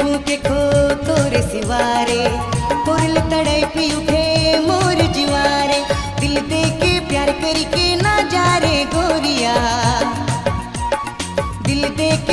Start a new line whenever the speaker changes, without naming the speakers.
भूखे खो तोरे सिवारे कोरल तड़पी उठे मोर जिवारे, दिल दे के प्यार करके ना जा रे गोरिया। दिल दे के